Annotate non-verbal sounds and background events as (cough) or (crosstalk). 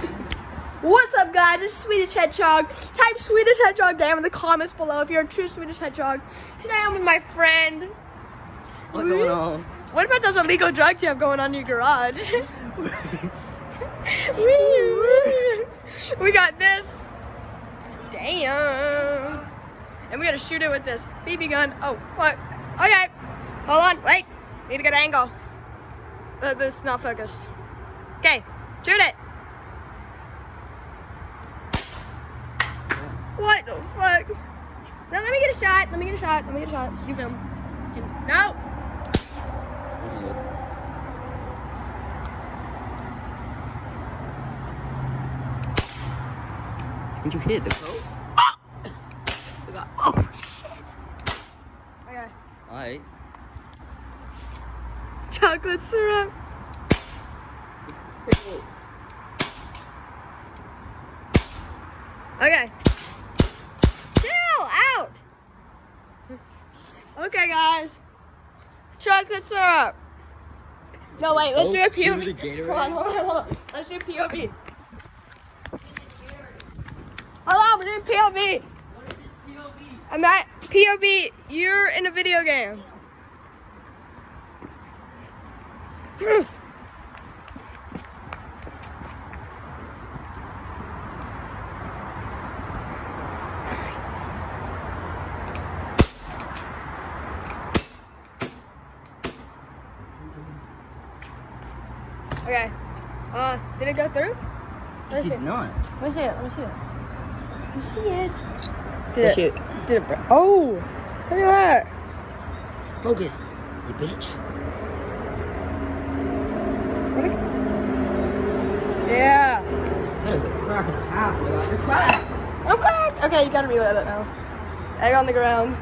What's up, guys? It's Swedish Hedgehog. Type Swedish Hedgehog down in the comments below if you're a true Swedish Hedgehog. Today I'm with my friend. What's going on? What about those illegal drugs you have going on in your garage? (laughs) we got this. Damn. And we gotta shoot it with this BB gun. Oh, what? Okay. Hold on. Wait. Need a good angle. Uh, this is not focused. Okay. Shoot it. What the fuck? Now let me get a shot. Let me get a shot. Let me get a shot. You film. No. Did you hit the coat? We got- Oh shit. Okay. Alright. Chocolate syrup. Okay. Okay, guys. Chocolate syrup. No, wait. Let's Oh, do a POV. Hold on, hold on, hold on. Let's do a POV. Hold on, we're doing POV. I'm at POV. You're in a video game. (sighs) Okay. Uh, did it go through? Let me see. Did not. Let me see it. Let me see it. Let me see it. Did Let's it? shoot. Did it? Break? Oh, look at that. Focus. You bitch. Yeah. That is a crack and a half, You're cracked. I'm cracked. Okay, you gotta reload it now. Egg on the ground.